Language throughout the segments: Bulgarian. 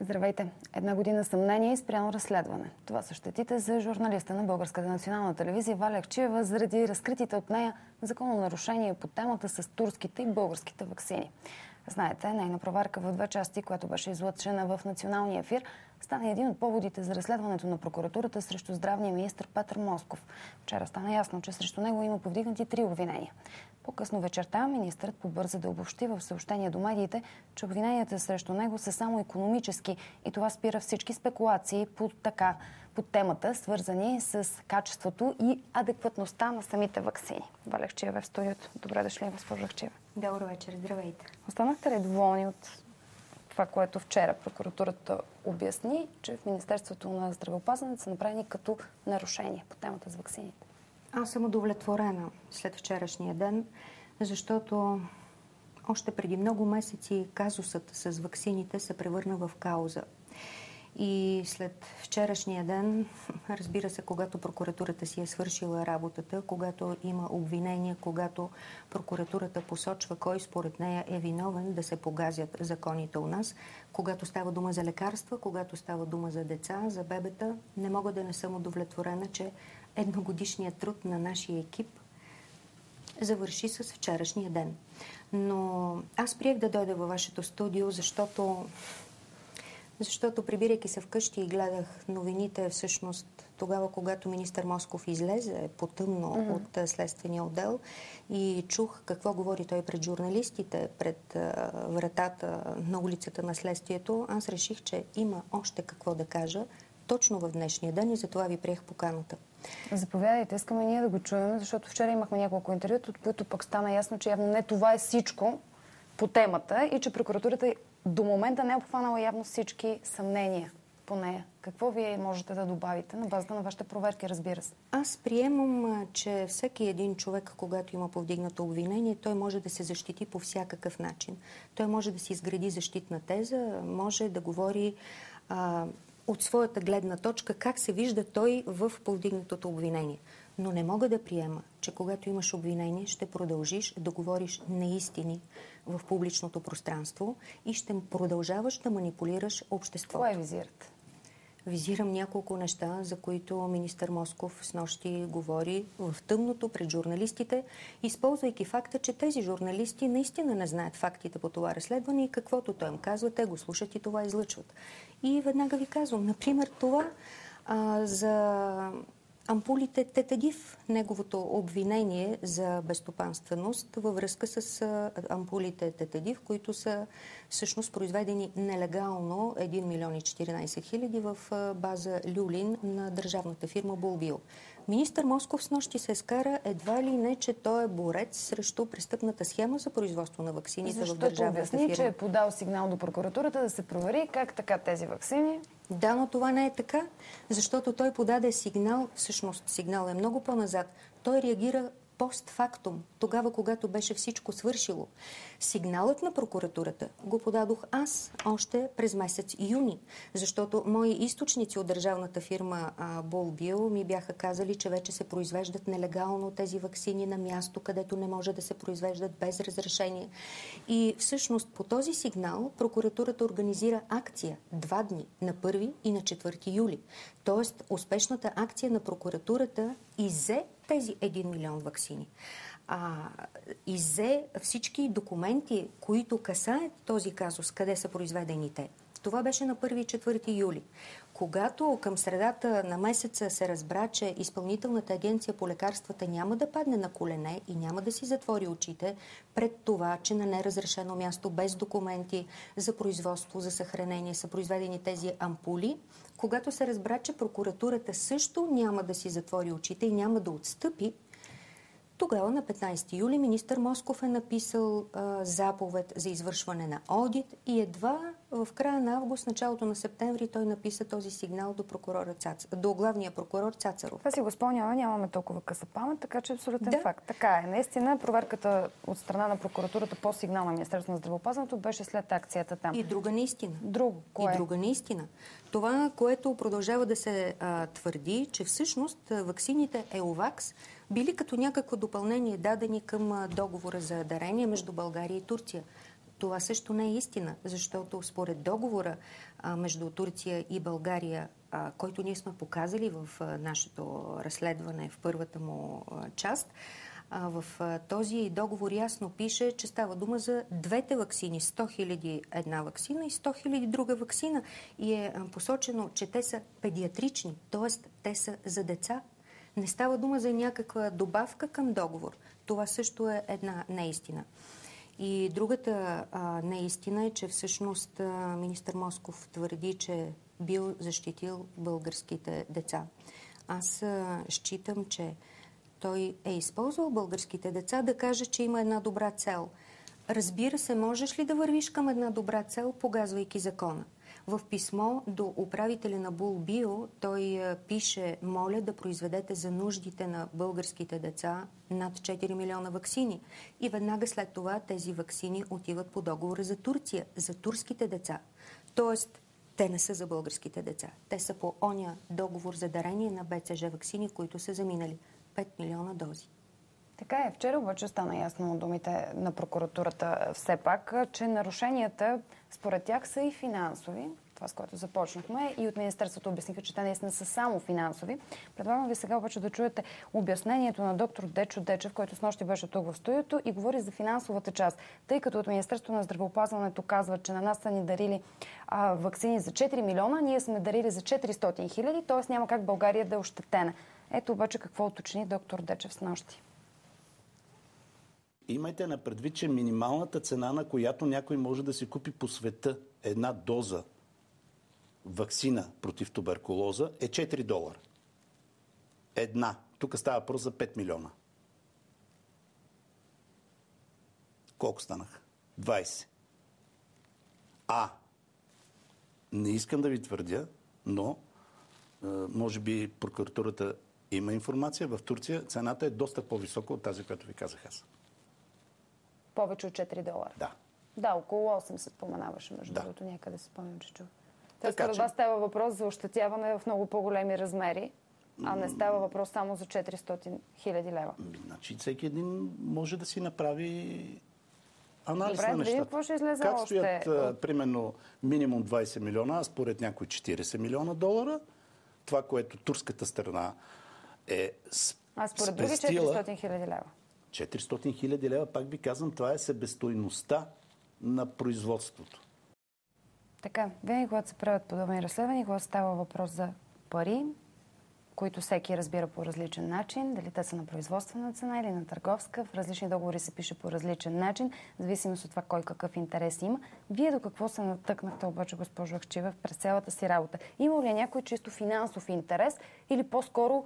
Здравейте! Една година съмнение и спряно разследване. Това са щетите за журналиста на Българската национална телевизия Валя Акчиева заради разкритите от нея закононарушения по темата с турските и българските вакцини. Знаете, нейна проверка в две части, която беше излъчена в националния ефир, стана един от поводите за разследването на прокуратурата срещу здравния министр Петър Москов. Вчера стана ясно, че срещу него има повдигнати три обвинения. По-късно вечерта министърът побърза да обобщи в съобщение до медиите, че обвиненията срещу него са само економически и това спира всички спекулации по така по темата, свързани с качеството и адекватността на самите вакцини. Валех Чиева в студиото. Добре дошли, госпожа Чиева. Добър вечер, здравейте. Останахте ли доволни от това, което вчера прокуратурата обясни, че в Министерството на здравеопазването са направени като нарушения по темата с вакцините? Аз съм удовлетворена след вчерашния ден, защото още преди много месеци казусът с ваксините се превърна в кауза. И след вчерашния ден, разбира се, когато прокуратурата си е свършила работата, когато има обвинения, когато прокуратурата посочва кой според нея е виновен да се погазят законите у нас, когато става дума за лекарства, когато става дума за деца, за бебета, не мога да не съм удовлетворена, че едногодишният труд на нашия екип завърши с вчерашния ден. Но аз приех да дойда във вашето студио, защото защото прибирайки се вкъщи и гледах новините, всъщност тогава, когато министър Москов излезе потъмно mm-hmm. от следствения отдел и чух какво говори той пред журналистите, пред вратата на улицата на следствието, аз реших, че има още какво да кажа точно в днешния ден и затова ви приех поканата. Заповядайте, искаме ние да го чуем, защото вчера имахме няколко интервюта, от които пък стана ясно, че явно не това е всичко по темата и че прокуратурата до момента не е обхванала явно всички съмнения по нея. Какво вие можете да добавите на базата на вашите проверки, разбира се? Аз приемам, че всеки един човек, когато има повдигнато обвинение, той може да се защити по всякакъв начин. Той може да си изгради защитна теза, може да говори а, от своята гледна точка как се вижда той в повдигнатото обвинение. Но не мога да приема, че когато имаш обвинение, ще продължиш да говориш неистини в публичното пространство и ще продължаваш да манипулираш обществото. Кое визирате? Визирам няколко неща, за които министър Москов с нощи говори в тъмното пред журналистите, използвайки факта, че тези журналисти наистина не знаят фактите по това разследване и каквото той им казва, те го слушат и това излъчват. И веднага ви казвам, например, това а, за ампулите Тетадив, неговото обвинение за безстопанственост във връзка с ампулите Тетадив, които са всъщност произведени нелегално 1 милион и 14 хиляди в база Люлин на държавната фирма Булбил. Министър Москов с нощи се скара едва ли не, че той е борец срещу престъпната схема за производство на вакцините в държавната обясни, фирма. че е подал сигнал до прокуратурата да се провери как така тези вакцини да, но това не е така, защото той подаде сигнал, всъщност сигнал е много по-назад. Той реагира постфактум, тогава, когато беше всичко свършило. Сигналът на прокуратурата го подадох аз още през месец юни, защото мои източници от държавната фирма Болбио ми бяха казали, че вече се произвеждат нелегално тези вакцини на място, където не може да се произвеждат без разрешение. И всъщност по този сигнал прокуратурата организира акция два дни, на 1 и на 4 юли. Тоест успешната акция на прокуратурата изе тези 1 милион вакцини а, иззе всички документи, които касаят този казус, къде са произведени те. Това беше на 1 и 4 юли. Когато към средата на месеца се разбра, че изпълнителната агенция по лекарствата няма да падне на колене и няма да си затвори очите пред това, че на неразрешено място без документи за производство, за съхранение са произведени тези ампули, когато се разбра, че прокуратурата също няма да си затвори очите и няма да отстъпи, тогава на 15 юли министър Москов е написал а, заповед за извършване на одит и едва в края на август, началото на септември той написа този сигнал до, прокурора Цац... до главния прокурор Цацаров. Това си го спомняме, нямаме толкова къса памет, така че е абсолютен да. факт. Така е. Наистина, проверката от страна на прокуратурата по сигнал на Министерството на здравеопазването беше след акцията там. И друга наистина. Друго. Кое? И друга наистина. Това, което продължава да се а, твърди, че всъщност ваксините Еовакс били като някакво допълнение дадени към договора за дарение между България и Турция. Това също не е истина, защото според договора между Турция и България, който ние сме показали в нашето разследване в първата му част, в този договор ясно пише, че става дума за двете вакцини. 100 000 една вакцина и 100 000 друга вакцина. И е посочено, че те са педиатрични, т.е. те са за деца. Не става дума за някаква добавка към договор. Това също е една неистина. И другата а, неистина е, че всъщност а, министър Москов твърди, че бил защитил българските деца. Аз а, считам, че той е използвал българските деца да каже, че има една добра цел. Разбира се, можеш ли да вървиш към една добра цел, погазвайки закона? В писмо до управителя на Булбио той пише, моля да произведете за нуждите на българските деца над 4 милиона вакцини. И веднага след това тези вакцини отиват по договора за Турция, за турските деца. Тоест, те не са за българските деца. Те са по оня договор за дарение на БЦЖ вакцини, които са заминали. 5 милиона дози. Така е. Вчера обаче стана ясно от думите на прокуратурата все пак, че нарушенията според тях са и финансови. Това, с което започнахме. И от Министерството обясниха, че те наистина са само финансови. Предлагам ви сега обаче да чуете обяснението на доктор Дечо Дечев, който с нощи беше тук в студиото и говори за финансовата част. Тъй като от Министерството на здравеопазването казва, че на нас са ни дарили а, вакцини за 4 милиона, ние сме дарили за 400 хиляди, т.е. няма как България да е ощетена. Ето обаче какво уточни доктор Дечев с нощи. Имайте на предвид, че минималната цена, на която някой може да си купи по света една доза вакцина против туберкулоза е 4 долара. Една. Тук става въпрос за 5 милиона. Колко станаха? 20. А, не искам да ви твърдя, но може би прокуратурата има информация. В Турция цената е доста по-висока от тази, която ви казах аз. Повече от 4 долара? Да. Да, около 8 се споменаваше, между да. другото, някъде се спомням, че чух. Тоест, според че... вас става въпрос за ощетяване в много по-големи размери, а не става въпрос само за 400 хиляди лева. Значи всеки един може да си направи анализ Добре, на нещата. какво ще излезе как още? стоят, а, примерно, минимум 20 милиона, а според някои 40 милиона долара, това, което турската страна е А според други 400 хиляди лева? 400 хиляди лева, пак ви казвам, това е себестойността на производството. Така, винаги когато се правят подобни разследвания, когато става въпрос за пари, които всеки разбира по различен начин, дали те са на производствена цена или на търговска, в различни договори се пише по различен начин, в зависимост от това кой какъв интерес има. Вие до какво се натъкнахте обаче, госпожо Ахчива, през цялата си работа? Има ли някой чисто финансов интерес или по-скоро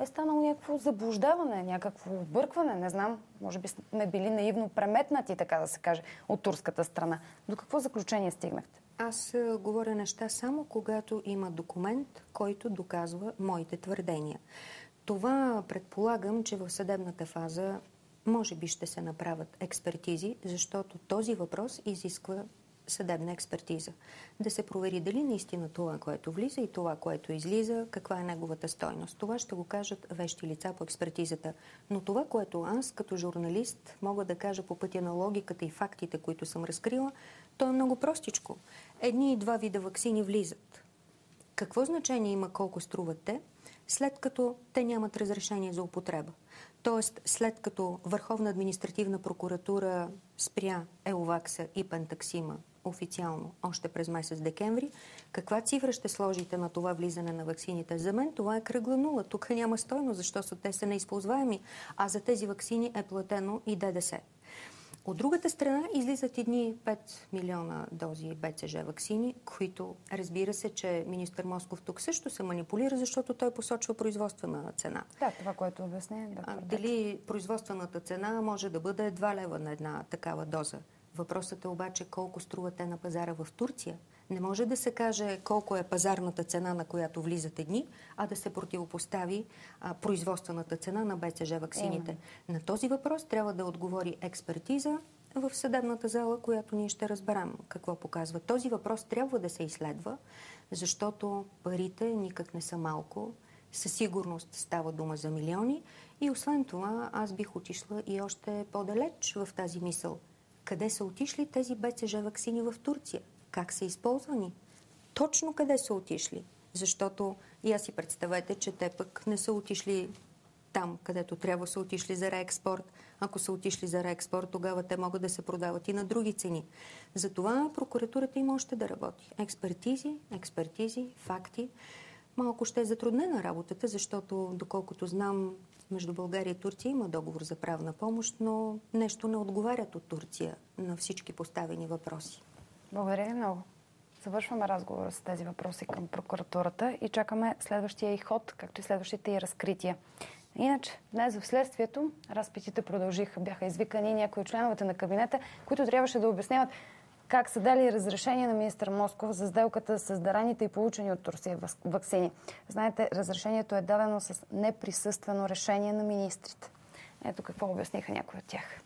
е станало някакво заблуждаване, някакво объркване, не знам. Може би сме били наивно преметнати, така да се каже, от турската страна. До какво заключение стигнахте? Аз говоря неща само когато има документ, който доказва моите твърдения. Това предполагам, че в съдебната фаза може би ще се направят експертизи, защото този въпрос изисква съдебна експертиза. Да се провери дали наистина това, което влиза и това, което излиза, каква е неговата стойност. Това ще го кажат вещи лица по експертизата. Но това, което аз като журналист мога да кажа по пътя на логиката и фактите, които съм разкрила, то е много простичко. Едни и два вида вакцини влизат. Какво значение има колко струват те, след като те нямат разрешение за употреба? Тоест, след като Върховна административна прокуратура спря Елвакса и Пентаксима официално още през месец декември. Каква цифра ще сложите на това влизане на ваксините? За мен това е кръгла нула. Тук няма стойност, защото те са неизползваеми, а за тези ваксини е платено и ДДС. От другата страна излизат едни 5 милиона дози БЦЖ вакцини, които разбира се, че министър Москов тук също се манипулира, защото той посочва производствена цена. Да, това, което обясня. Да, дали производствената цена може да бъде 2 лева на една такава доза? Въпросът е обаче колко струва те на пазара в Турция. Не може да се каже колко е пазарната цена, на която влизат едни, а да се противопостави а, производствената цена на БЦЖ ваксините. На този въпрос трябва да отговори експертиза в съдебната зала, която ние ще разберем какво показва. Този въпрос трябва да се изследва, защото парите никак не са малко. Със сигурност става дума за милиони. И освен това, аз бих отишла и още по-далеч в тази мисъл къде са отишли тези БЦЖ вакцини в Турция? Как са използвани? Точно къде са отишли? Защото и аз си представете, че те пък не са отишли там, където трябва са отишли за реекспорт. Ако са отишли за реекспорт, тогава те могат да се продават и на други цени. Затова прокуратурата има още да работи. Експертизи, експертизи, факти. Малко ще е затруднена работата, защото, доколкото знам, между България и Турция има договор за правна помощ, но нещо не отговарят от Турция на всички поставени въпроси. Благодаря ви много. Завършваме разговора с тези въпроси към прокуратурата и чакаме следващия и ход, както и следващите и разкрития. Иначе, днес в следствието разпитите продължиха. Бяха извикани някои от членовете на кабинета, които трябваше да обясняват как са дали разрешение на министър Москов за сделката с дараните и получени от Турция вакцини. Знаете, разрешението е дадено с неприсъствено решение на министрите. Ето какво обясниха някои от тях.